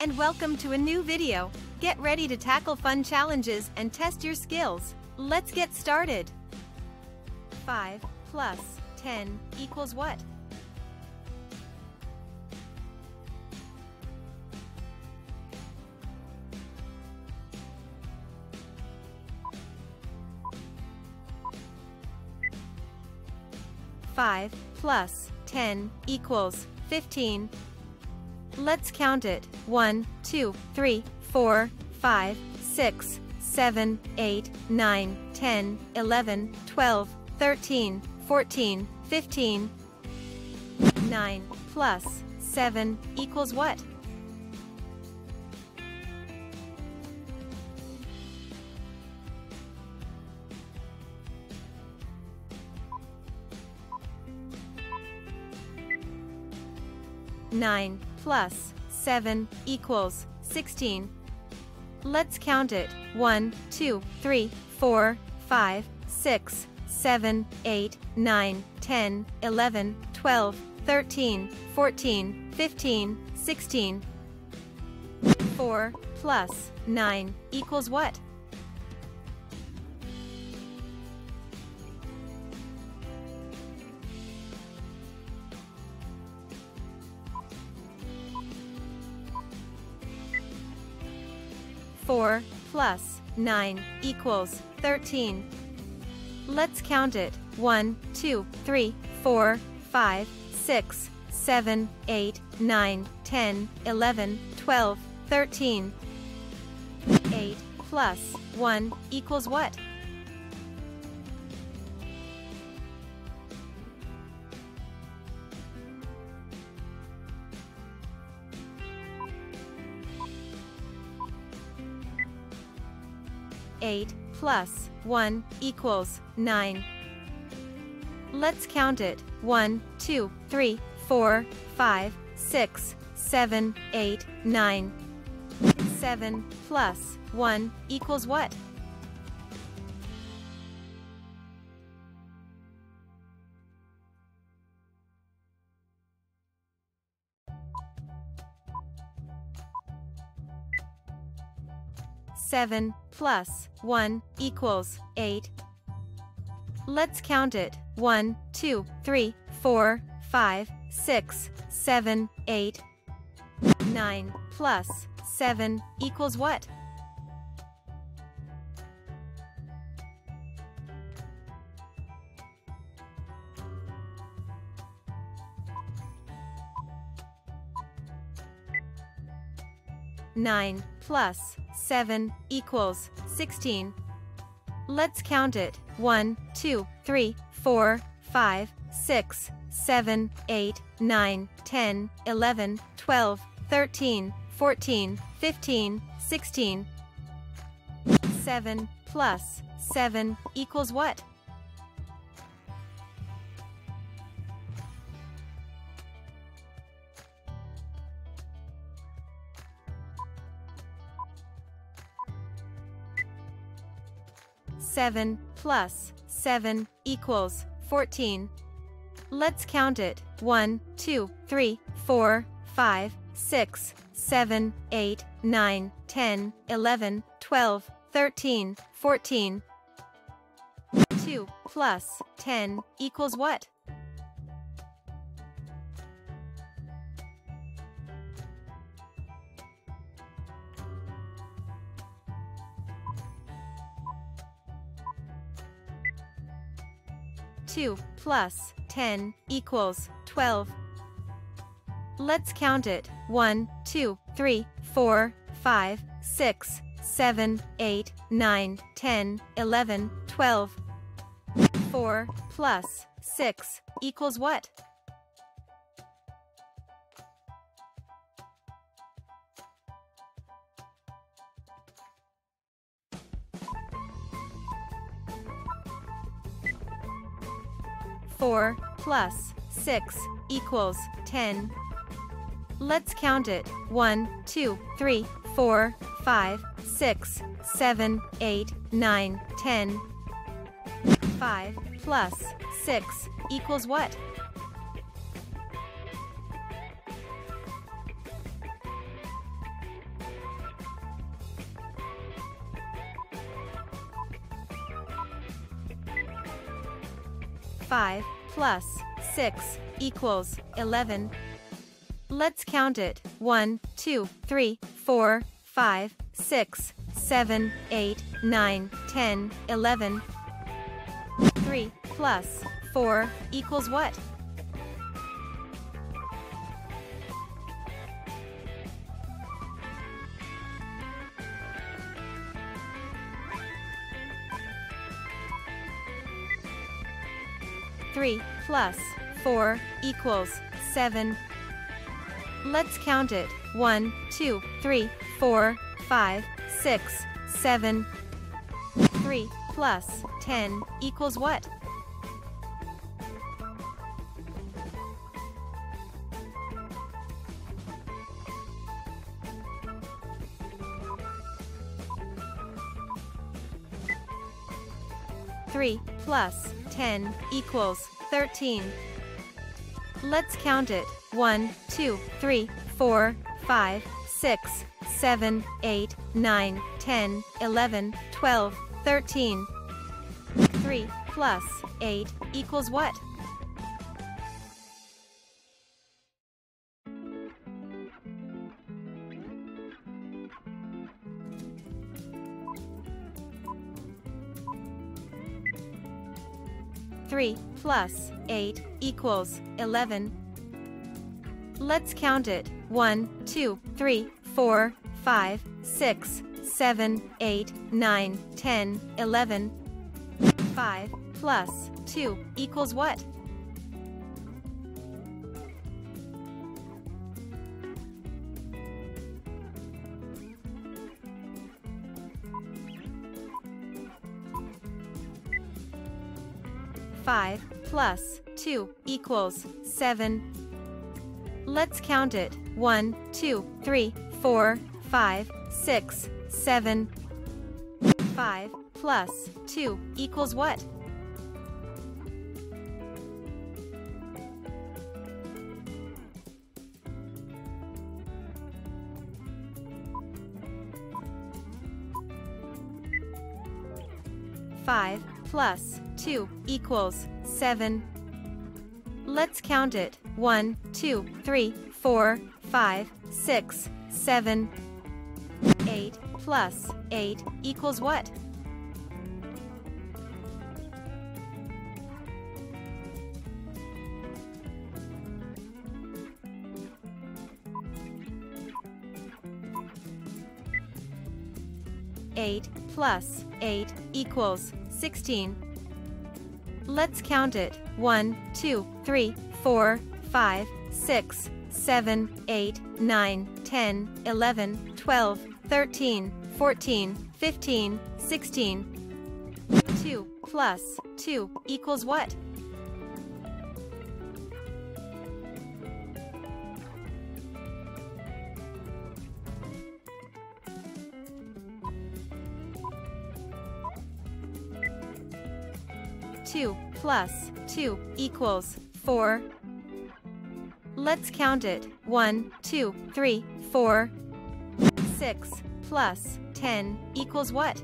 And welcome to a new video. Get ready to tackle fun challenges and test your skills. Let's get started. 5 plus 10 equals what? Five plus ten equals fifteen. Let's count it. 1, 2, 3, 4, 5, 6, 7, 8, 9, 10, 11, 12, 13, 14, 15. 9 plus 7 equals what? Nine plus 7 equals 16. Let's count it. 1, 2, 3, 4, 5, 6, 7, 8, 9, 10, 11, 12, 13, 14, 15, 16. 4 plus 9 equals what? Four plus nine equals thirteen. Let's count it. One, two, three, four, five, six, seven, eight, nine, ten, eleven, twelve, thirteen. Eight plus one equals what? Eight plus one equals nine. Let's count it. One, two, three, four, five, six, seven, eight, nine. Seven plus one equals what? Seven plus one equals eight. Let's count it. One, two, three, four, five, six, seven, eight, nine plus 7 equals what? Nine plus seven equals sixteen. Let's count it. One, two, three, four, five, six, seven, eight, nine, ten, eleven, twelve, thirteen, fourteen, fifteen, sixteen. Seven plus seven equals what? Seven plus seven equals fourteen. Let's count it. One, two, three, four, five, six, seven, eight, nine, ten, eleven, twelve, thirteen, fourteen. Two plus ten equals what? Two plus ten equals twelve. Let's count it. 1, 2, 3, 4, 5, 6, 7, 8, 9, 10, 11, 12. 4 plus 6 equals what? Four plus six equals ten. Let's count it. 1, 2, 3, 4, 5, 6, 7, 8, 9, 10. 5 plus 6 equals what? 5 plus 6 equals 11. Let's count it 1, 2, 3, 4, 5, 6, 7, 8, 9, 10, 11. 3 plus 4 equals what? Three plus four equals seven. Let's count it. One, two, three, four, five, six, seven. Three plus ten equals what? Three plus ten equals thirteen. Let's count it. One, two, three, four, five, six, seven, eight, nine, ten, eleven, twelve, thirteen. Three plus eight equals what? Three plus eight equals eleven. Let's count it. One, two, three, four, five, six, seven, eight, nine, ten, eleven. Five plus two equals what? Five plus two equals seven. Let's count it. One, two, three, four, five, six, seven. Five plus two equals what? Five plus two equals seven. Let's count it. One, two, three, four, five, six, seven. Eight plus eight equals what? Eight plus eight equals sixteen. Let's count it. One, two, three, four, five, six, seven, eight, nine, ten, eleven, twelve, thirteen, fourteen, fifteen, sixteen. Two plus two equals what? Two plus two equals four. Let's count it. One, two, three, four. Six plus ten equals what?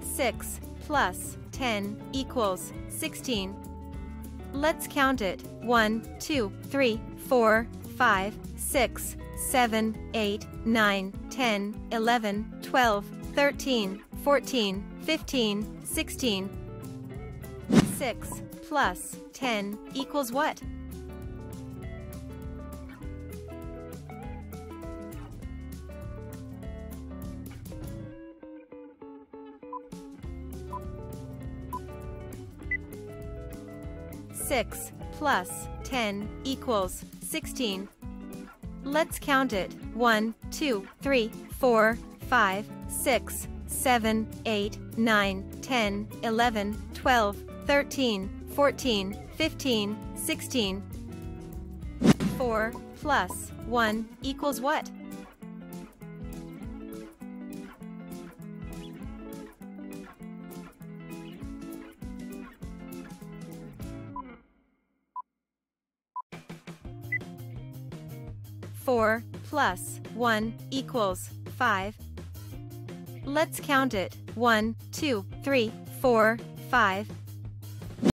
Six plus ten equals sixteen. Let's count it. One, two, three, four, five, six, seven, eight, nine, ten, eleven, twelve, thirteen, fourteen, fifteen, sixteen. Six plus ten equals what? Six plus ten equals sixteen. Let's count it. One, two, three, four, five, six, seven, eight, nine, ten, eleven, twelve, thirteen, fourteen, fifteen, sixteen. Four plus one equals what? 4 plus 1 equals 5. Let's count it. 1, 2, 3, 4, 5,